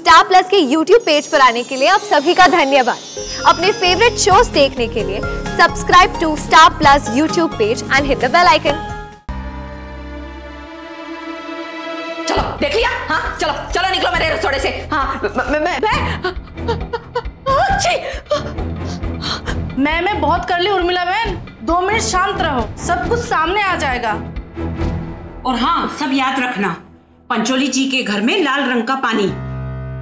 Star Plus के YouTube page पर आने के लिए आप सभी का धन्यवाद। अपने फेवरेट शोज़ देखने के लिए subscribe to Star Plus YouTube page and hit the bell icon चलो देख लिया? हाँ चलो चलो निकलो मेरे रसोड़े से। हाँ मैं मैं मैं मैं मैं बहुत कर ली उर्मिला बहन। दो मिनट शांत रहो सब कुछ सामने आ जाएगा। और हाँ सब याद रखना पंचोली जी के घर में लाल रंग का पानी।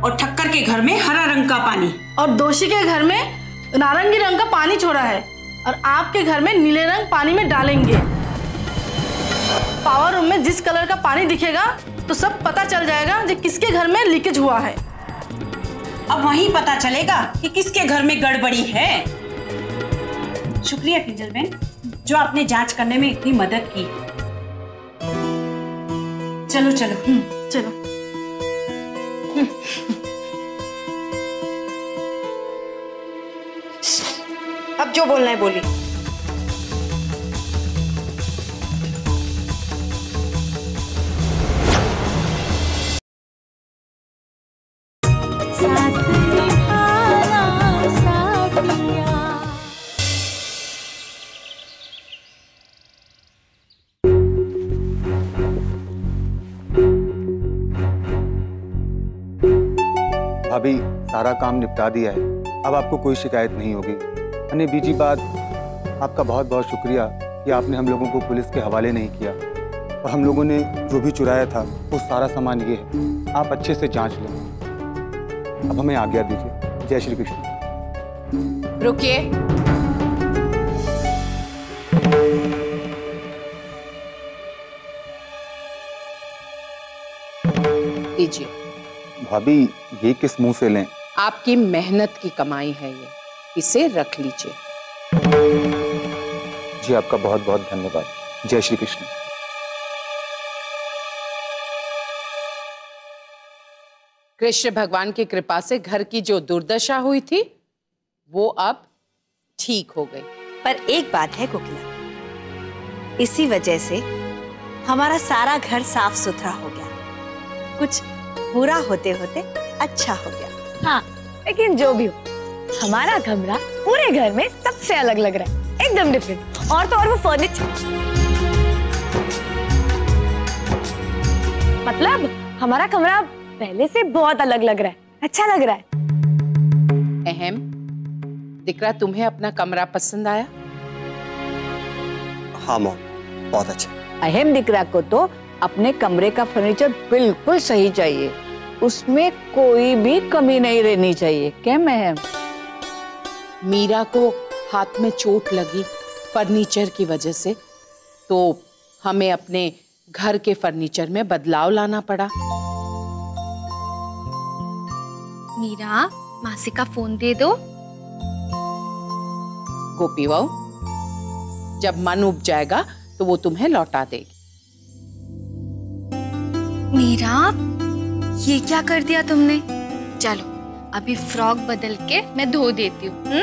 और ठक्कर के घर में हरा रंग का पानी। और दोषी के घर में नारंगी रंग का पानी छोड़ा है और आपके घर में नीले रंग पानी में डालेंगे। पावर रूम में जिस कलर का पानी दिखेगा तो सब पता चल जाएगा कि किसके घर में लीकेज हुआ है। अब वहीं पता चलेगा कि किसके घर में गड़बड़ी है। शुक्रिया किंजल बहन जो आपने जाँच करने में इतनी मदद की। चलो चलो। चलो। अब जो बोलना है बोली भाभी सारा काम निपटा दिया है। अब आपको कोई शिकायत नहीं होगी। अने बीजी बात आपका बहुत बहुत शुक्रिया कि आपने हम लोगों को पुलिस के हवाले नहीं किया। और हम लोगों ने जो भी चुराया था वो सारा सामान ये है। आप अच्छे से जाँच लें। अब हमें आज्ञा दीजिए। जय श्री कृष्ण। रुकिए। लीजिए भाभी ये किस मुँह से लें? आपकी मेहनत की कमाई है ये। इसे रख लीजिए। जी आपका बहुत बहुत धन्यवाद। जय श्री कृष्ण। कृष्ण भगवान की कृपा से घर की जो दुर्दशा हुई थी वो अब ठीक हो गई। पर एक बात है कोकिला। इसी वजह से हमारा सारा घर साफ़ सुथरा हो गया। कुछ बुरा होते होते अच्छा हो गया। हाँ लेकिन जो भी हो हमारा कमरा पूरे घर में सबसे अलग लग रहा है। एकदम डिफरेंट और तो और वो फर्नीचर मतलब हमारा कमरा पहले से बहुत अलग लग रहा है। अच्छा लग रहा है। अहम दिकरा तुम्हें अपना कमरा पसंद आया? हाँ मोम बहुत अच्छा। अहम दिकरा को तो अपने कमरे का फर्नीचर बिल्कुल सही चाहिए। उसमें कोई भी कमी नहीं रहनी चाहिए। क्या अहम मीरा को हाथ में चोट लगी फर्नीचर की वजह से तो हमें अपने घर के फर्नीचर में बदलाव लाना पड़ा। मीरा मासी का फ़ोन दे दो। गोपी बहू जब मन उब जाएगा तो वो तुम्हें लौटा देगी। मीरा ये क्या कर दिया तुमने? चलो अभी फ्रॉक बदल के मैं धो देती हूँ। हम्म?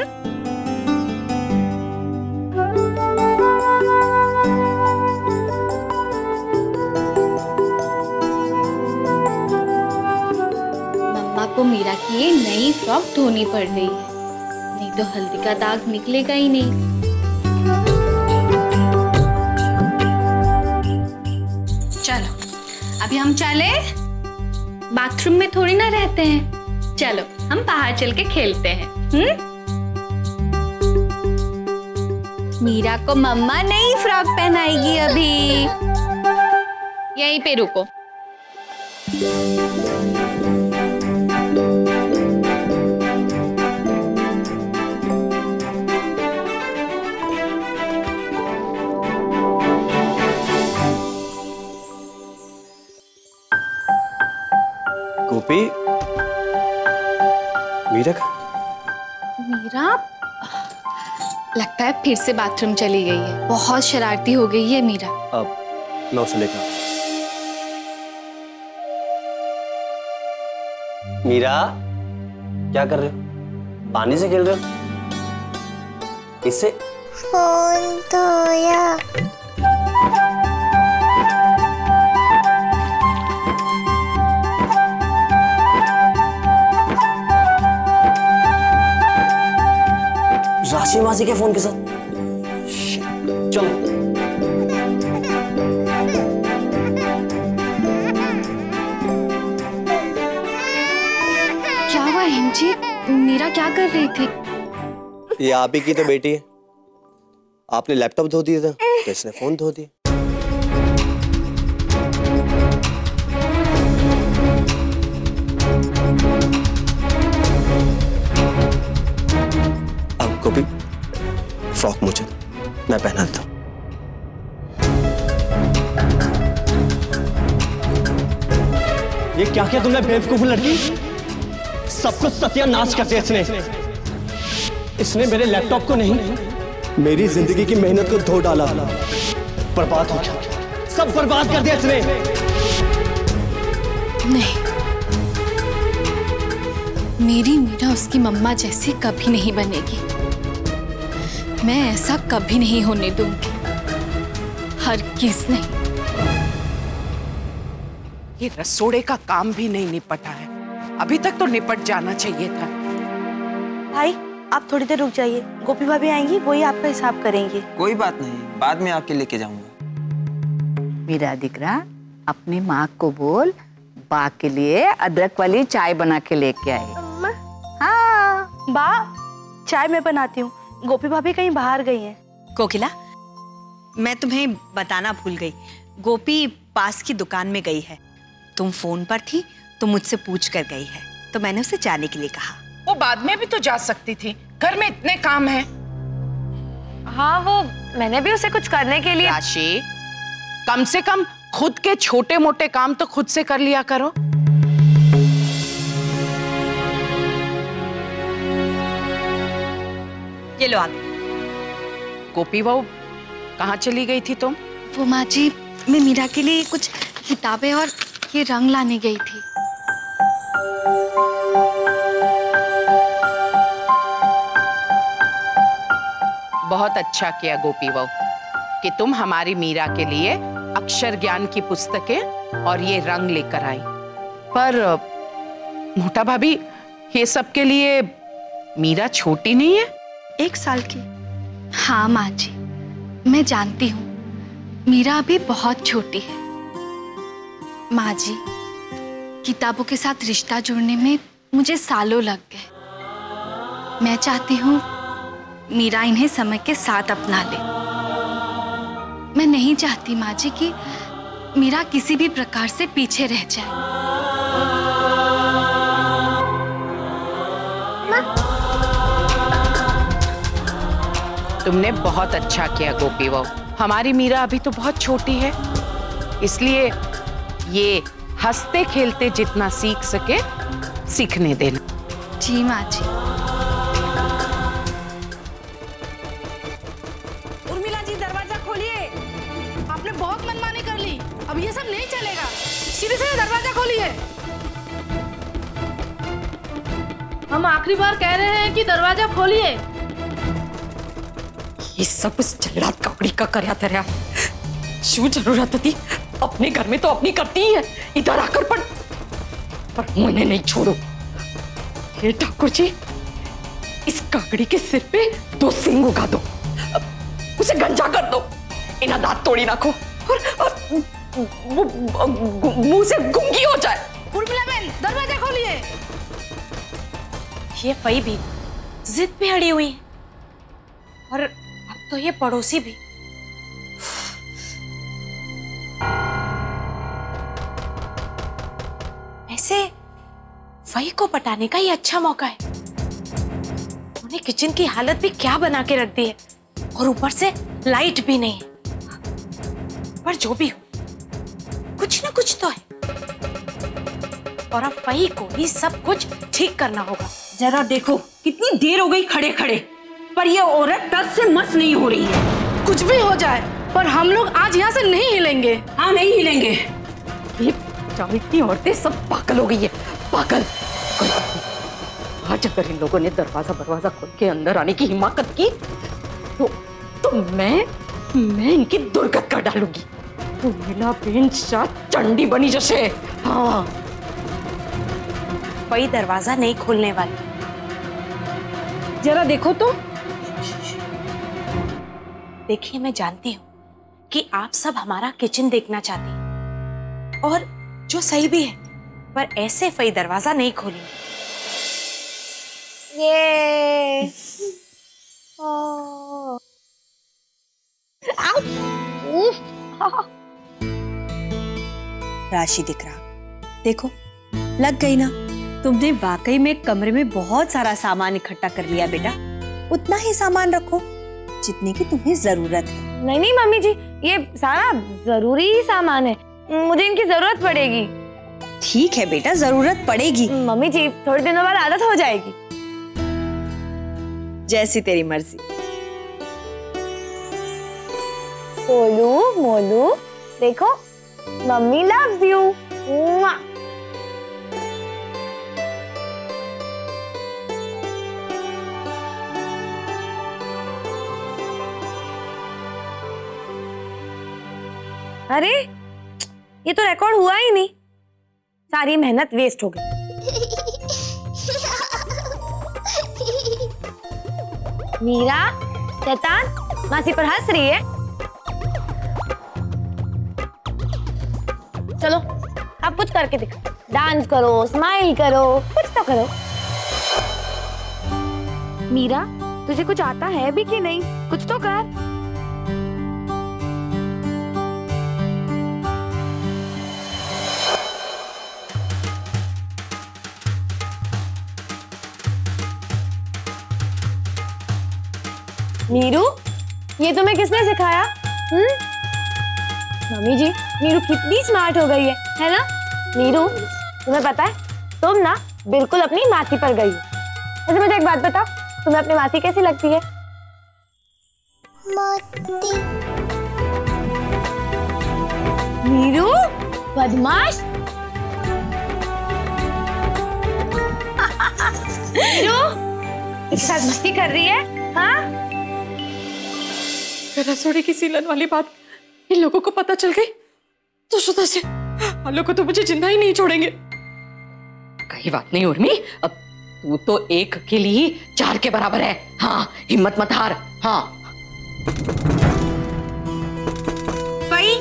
मम्मा को मीरा की ये नई फ्रॉक धोनी पड़ रही है। नहीं तो हल्दी का दाग निकलेगा ही नहीं। चलो, अभी हम चले? बाथरूम में थोड़ी ना रहते हैं। चलो। हम बाहर चल के खेलते हैं। हम्म? मीरा को मम्मा नई फ्रॉक पहनाएगी अभी। यहीं पे रुको। फटाफट फिर से बाथरूम चली गई है। बहुत शरारती हो गई है मीरा। अब मैं उसे लेकर मीरा क्या कर रहे हो? पानी से खेल रहे हो? इसे फ़ोन धोया राशि मासी के फ़ोन के साथ। चलो क्या हुआ हिमजी? मीरा क्या कर रही थी? ये आप ही की तो बेटी है। आपने लैपटॉप धो दिया था तो इसने फ़ोन धो दिया। अब को भी फ्रॉक मुझे मैं पहना देता हूँ। ये क्या किया तुमने बेवकूफ़ लड़की? सब कुछ सत्यानाश कर दिया इसने। इसने मेरे लैपटॉप को नहीं, मेरी ज़िंदगी की मेहनत को धो डाला। बर्बाद हो गया। सब बर्बाद कर दिया इसने। नहीं। मेरी मीरा उसकी मम्मा जैसी कभी नहीं बनेगी। मैं ऐसा कभी नहीं होने दूँगी हर किस नहीं ये रसोड़े का काम भी नहीं निपटा है। अभी तक तो निपट जाना चाहिए था। भाई आप थोड़ी देर रुक जाइए। गोपी भाभी आएँगी वही आपका हिसाब करेंगे। कोई बात नहीं बाद में आके लेके जाऊँगा। मेरा दिकरा अपनी माँ को बोल बा के लिए अदरक वाली चाय बना के लेके आए। हाँ। बा चाय मैं बनाती हूँ। गोपी भाभी कहीं बाहर गई हैं। कोकिला मैं तुम्हें बताना भूल गई। गोपी पास की दुकान में गई है। तुम फ़ोन पर थी तो मुझसे पूछ कर गई है। तो मैंने उसे जाने के लिए कहा। वो बाद में भी तो जा सकती थी। घर में इतने काम हैं। हाँ वो मैंने भी उसे कुछ करने के लिए राशि कम से कम खुद के छोटे मोटे काम तो खुद से कर लिया करो। ये लो आप गोपी बहू कहाँ चली गई थी तुम? वो माँ जी मैं मीरा के लिए कुछ किताबें और ये रंग लाने गई थी। बहुत अच्छा किया गोपी बहू कि तुम हमारी मीरा के लिए अक्षर ज्ञान की पुस्तकें और ये रंग लेकर आई। पर मोटा भाभी ये सब के लिए मीरा छोटी नहीं है? एक साल की। हाँ माँ जी। मैं जानती हूँ। मीरा अभी बहुत छोटी है। माँ जी, किताबों के साथ रिश्ता जुड़ने में मुझे सालों लग गए। मैं चाहती हूँ मीरा इन्हें समय के साथ अपना ले। मैं नहीं चाहती, माँ जी, कि मीरा किसी भी प्रकार से पीछे रह जाए। तुमने बहुत अच्छा किया गोपी बहू। हमारी मीरा अभी तो बहुत छोटी है। इसलिए ये हँसते खेलते जितना सीख सके सीखने देना। जी माँ जी। उर्मिला जी दरवाज़ा खोलिए। आपने बहुत मनमानी कर ली। अब ये सब नहीं चलेगा। सीधे सीधे दरवाज़ा खोलिए। हम आखिरी बार कह रहे हैं कि दरवाज़ा खोलिए। सब उस जल्लाद कपड़ी का करया तरया शू ज़रूरत थी अपने घर में तो अपनी करती ही। इधर आकर पर पर मुझे नहीं छोड़ो। हे ठाकुर जी इस काकड़ी के सिर पे दो सिंग उगा दो। उसे गंजा कर दो। इन्हें दांत तोड़ी रखो। और, और मुँह से गुंगी हो जाए। उर्मिला बहन दरवाज़ा खोलिए। ये फई भी जिद पे अड़ी हुई। और तो ये पड़ोसी भी। ऐसे फई को पटाने का ये अच्छा मौका है। उन्हें किचन की हालत भी क्या बना के रख दी है, और ऊपर से लाइट भी नहीं है। पर जो भी हो, कुछ ना कुछ तो है। और अब फई को ही सब कुछ ठीक करना होगा। जरा देखो, कितनी देर हो गई खड़े खड़े पर ये औरत टस से मस नहीं हो रही है। कुछ भी हो जाए पर हम लोग आज यहाँ से नहीं हिलेंगे। हाँ नहीं हिलेंगे। ये की औरतें सब पागल हो गई है। पागल। कोई। आज अगर इन लोगों ने दरवाज़ा दरवाज़ा खोल के अंदर आने की हिम्मत की तो तो मैं मैं इनकी दुर्गत कर डालूँगी। तो मिला बेन शाह चंडी बनी जैसे। हाँ। फई दरवाज़ा नहीं खोलने वाली। जरा देखो तो। देखिए मैं जानती हूँ कि आप सब हमारा किचन देखना चाहती हैं। और जो सही भी है पर ऐसे फई दरवाज़ा नहीं खोलेंगे। ये। ओ। राशि दिख रहा। देखो लग गई ना। तुमने वाकई में कमरे में बहुत सारा सामान इकट्ठा कर लिया बेटा। उतना ही सामान रखो। जितने की तुम्हें ज़रूरत है। नहीं नहीं मम्मी जी ये सारा ज़रूरी ही सामान है। मुझे इनकी ज़रूरत पड़ेगी। ठीक है बेटा ज़रूरत पड़ेगी। मम्मी जी थोड़े दिनों बाद आदत हो जाएगी। जैसी तेरी मर्ज़ी। मोलू मोलू देखो मम्मी लव्स यू। अरे, ये तो रिकॉर्ड हुआ ही नहीं। सारी मेहनत वेस्ट हो गई। मीरा, शैतान, मासी पर हंस रही है। चलो, आप कुछ करके दिखा डांस करो स्माइल करो, कुछ तो करो। मीरा, तुझे कुछ आता है भी कि नहीं? कुछ तो कर। मीरू ये तुम्हें किसने सिखाया? हम्म? मम्मी जी मीरू कितनी स्मार्ट हो गई है है ना? नीरू तुम्हें पता है तुम ना बिल्कुल अपनी मासी पर गई हो। वैसे मुझे एक बात बताओ तुम्हें अपनी मासी कैसी लगती है? मीरू बदमाश। एक साथ मस्ती कर रही है हाँ? रसोड़ी की सीलन वाली बात इन लोगों को पता चल गई। तो शुदा से हम लोग को तो मुझे ज़िंदा ही नहीं छोड़ेंगे। कहीं बात नहीं उर्मी। अब तू तो एक के लिए चार के बराबर है। हाँ हिम्मत मत हार। हाँ। फई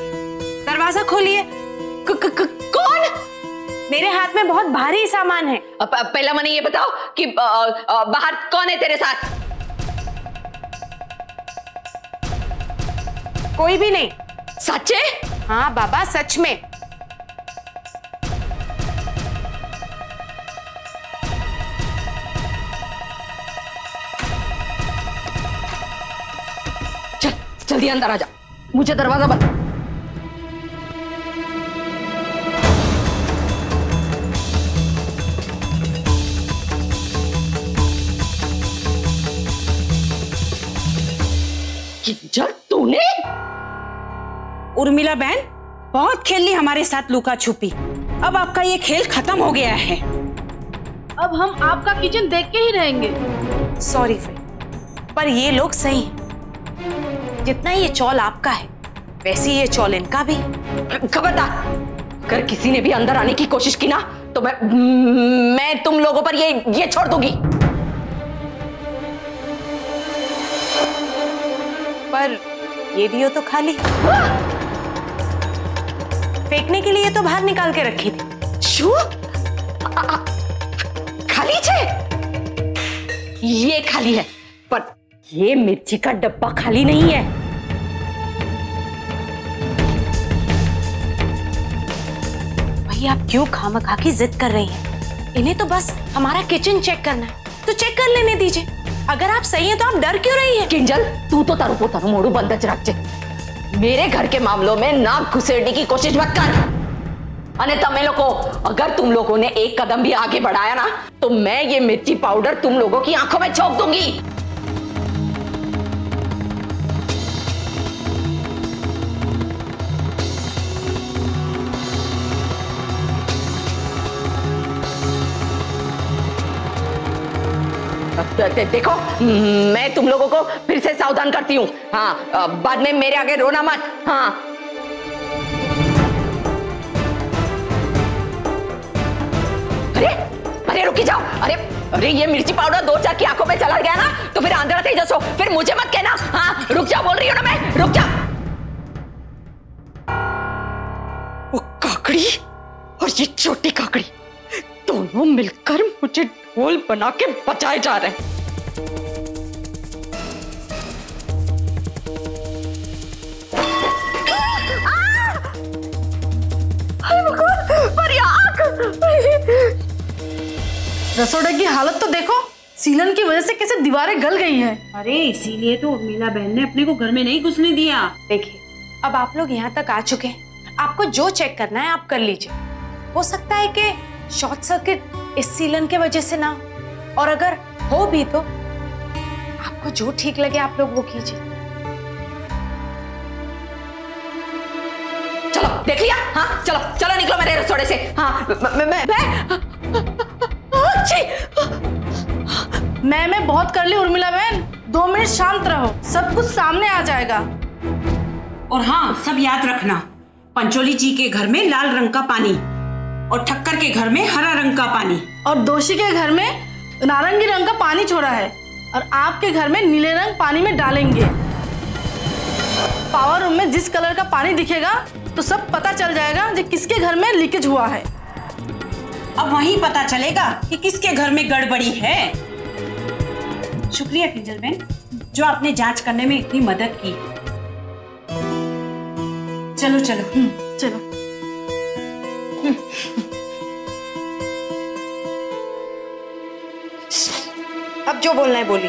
दरवाज़ा खोलिए। कौन? मेरे हाथ में बहुत भारी सामान है। अब पहला मैंने ये बताओ कि बाहर कौन है तेरे साथ? कोई भी नहीं। सच्चे हाँ बाबा सच में। चल जल्दी अंदर आ जा। मुझे दरवाज़ा बंद। उर्मिला बहन बहुत खेल ली हमारे साथ लुका छुपी। अब आपका ये खेल खत्म हो गया है। अब हम आपका किचन देख के ही रहेंगे। सॉरी फई पर ये लोग सही हैं। जितना ये चौल आपका है वैसे ये चौल इनका भी। खबरदार अगर किसी ने भी अंदर आने की कोशिश की ना तो मैं मैं तुम लोगों पर ये ये छोड़ दूँगी। पर ये भी हो तो खाली फेंकने के लिए तो बाहर निकाल के रखी थी। शू? खाली छे? ये खाली है पर ये मिर्ची का डब्बा खाली नहीं है। भाई आप क्यों खामा खा की जिद कर रही हैं? इन्हें तो बस हमारा किचन चेक करना है। तो चेक कर लेने दीजिए। अगर आप सही हैं तो आप डर क्यों रही हैं? किंजल तू तो तारू पोतारू मोड़ू बंद रख मेरे घर के मामलों में नाक घुसेड़ने की कोशिश मत कर। अने तमे लोगों, अगर तुम लोगों ने एक कदम भी आगे बढ़ाया ना तो मैं ये मिर्ची पाउडर तुम लोगों की आँखों में छोक दूँगी। दे- देखो मैं तुम लोगों को फिर से सावधान करती हूँ। हाँ बाद में मेरे आगे रोना मत। हाँ। अरे अरे, रुकी जाओ। अरे अरे, ये मिर्ची पाउडर दो चार की आँखों में चला गया ना तो फिर आंध्रा तेजस हो फिर मुझे मत कहना। हाँ रुक जाओ, बोल रही हूँ ना मैं। रुक जा वो काकड़ी और ये छोटी काकड़ी दोनों मिलकर मुझे ढोल बना के बचाए जा रहे हैं। रसोड़े की हालत तो देखो सीलन की वजह से कैसे दीवारें गल गई हैं। अरे इसीलिए तो उर्मिला बहन ने अपने को घर में नहीं घुसने दिया। देखिए अब आप लोग यहाँ तक आ चुके हैं। आपको जो चेक करना है आप कर लीजिए। हो सकता है कि शॉर्ट सर्किट इस सीलन के वजह से ना हो। और अगर हो भी तो आपको जो ठीक लगे आप लोग वो कीजिए। चलो देख लिया? हाँ चलो चलो निकलो मेरे रसोड़े से। हाँ मैं मैं मैं मैं मैं बहुत कर ली उर्मिला बहन। दो मिनट शांत रहो सब कुछ सामने आ जाएगा। और हाँ सब याद रखना पंचोली जी के घर में लाल रंग का पानी और ठक्कर के घर में हरा रंग का पानी। और दोषी के घर में नारंगी रंग का पानी छोड़ा है और आपके घर में नीले रंग पानी में डालेंगे। पावर रूम में जिस कलर का पानी दिखेगा तो सब पता चल जाएगा कि किसके घर में लीकेज हुआ है। अब वहीं पता चलेगा कि किसके घर में गड़बड़ी है। शुक्रिया किंजल बहन जो आपने जाँच करने में इतनी मदद की। चलो चलो चलो। अब जो बोलना है बोली